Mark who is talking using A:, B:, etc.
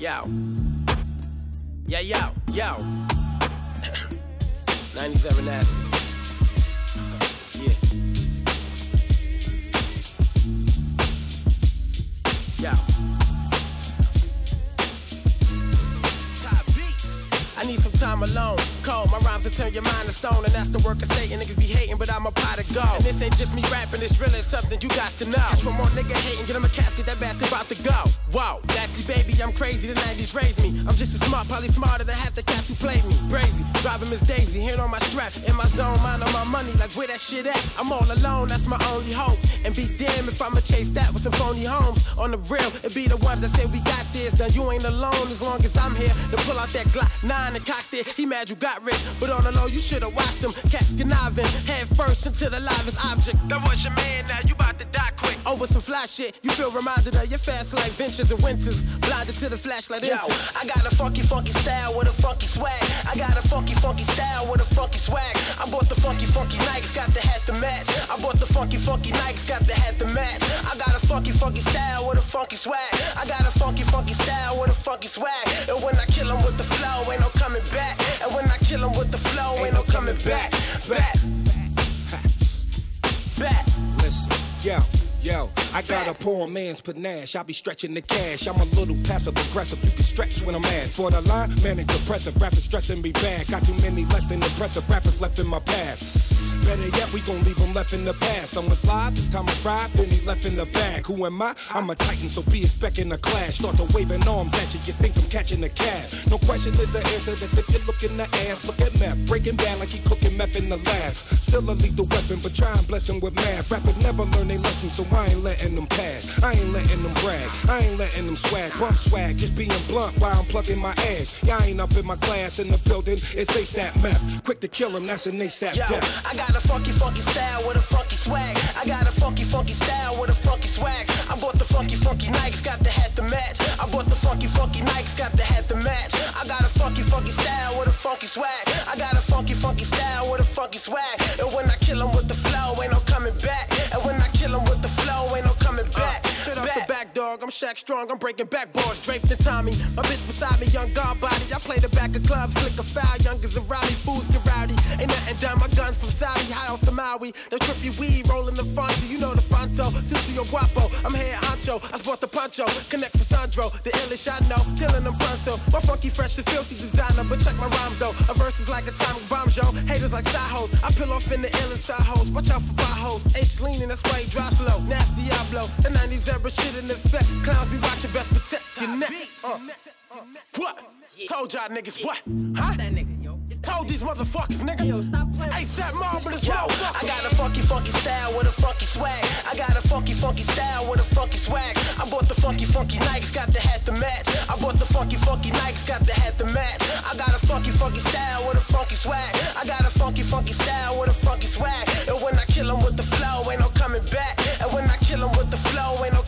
A: Yo. Yeah, yo, yo. 97 Avenue. Yeah. Yo. I need some time alone. Cold, my rhymes will turn your mind to stone, and that's the work of Satan. Niggas be hating, but I'm a pot of gold. And this ain't just me rapping, it's really something you got to know. Catch one more nigga hating, get him a casket, that bastard about to go. Whoa, nasty baby, I'm crazy, the 90s raised me. I'm just as smart, probably smarter than half the cats who played me. Brazy, driving Miss Daisy, hand on my strap, in my zone, mind on my money, like where that shit at? I'm all alone, that's my only hope. And be damned if I'ma chase that with some phony homes. On the real, it be the ones that say we got this. Now you ain't alone as long as I'm here. To pull out that Glock 9 and cock it. He mad you got rich, but on the low, you should've watched him. Cats conniving, head first into the livest object. That was your man, now you about die some fly shit, you feel reminded of your fast like ventures and winters. Blinded to the flashlight. Yo, I got a funky, funky style with a funky swag. I got a funky, funky style with a funky swag. I bought the funky, funky Nikes, got the hat to match. I bought the funky, funky Nikes, got the hat to match. I got a funky, funky style with a funky swag. I got a funky, funky style with a funky swag. And when I kill 'em with the flow, ain't no coming back. And when I kill 'em with the flow, ain't no coming back. Back. Back.
B: Listen, yo, yo, I got a poor man's panache. I be stretching the cash. I'm a little passive aggressive. You can stretch when I'm mad. For the line, manic depressive. Rappers stressing me bad. Got too many less than impressive rappers left in my path. Better yet, we gon' leave him left in the past. Someone's live, this time I ride, then he left in the bag. Who am I? I'm a titan, so be expecting a clash. Start to waving arms at you, you think I'm catching a cab. No question is the answer, that's if you look in the ass. Look at meth, breaking down like he cooking meth in the lab. Still a lethal weapon, but try and bless him with math. Rappers never learn their lessons, so I ain't letting them pass. I ain't letting them brag, I ain't letting them swag. Bump swag, just being blunt while I'm plugging my ass. Y'all ain't up in my class in the building, it's ASAP meth. Quick to kill him, that's an ASAP
A: Yo,
B: death.
A: I got a funky, funky style with a funky swag. I got a funky, funky style with a funky swag. I bought the funky, funky Nikes, got the hat to match. I bought the funky, funky Nikes, got the hat to match. I got a funky, funky style with a funky swag. I got a funky, funky style with a funky swag. And when I kill 'em with the flow, ain't no coming I'm Shaq Strong. I'm breaking backboards, draped in Tommy. My bitch beside me, young guard body. I play the back of clubs, flick a foul. Youngers around me, fools get rowdy. Ain't nothing done. My gun from Saudi, high off the Maui. The trippy weed, rolling the Fonto. You know the Fonto. Sissio Guapo. I'm here Ancho, I sport the poncho. Connect for Sandro. The illish I know. Killing them pronto. My funky, fresh, and filthy designer. But check my rhymes though. A verse is like a atomic bombs, yo. Haters like side. I peel off in the illest star hoes. Watch out for potholes. H leaning, that's why he dry slow. Nasty Diablo. The 90s era shit in effect. Clowns be watching, best protect your neck. Uh, what? Told y'all niggas what? Huh? Told these motherfuckers, nigga.
C: Yo, stop playing.
A: ASAP Mob,
D: yo, I got a funky, funky style with a funky swag. I got a funky, funky style with a funky swag. I bought the funky, funky Nikes, got the hat to match. I bought the funky, funky Nikes, got the hat to match. I got a funky, funky style with a funky swag. I got a funky, funky style with a funky swag. And
A: when I kill 'em with the flow, ain't no coming back. And when I kill 'em with the flow, ain't no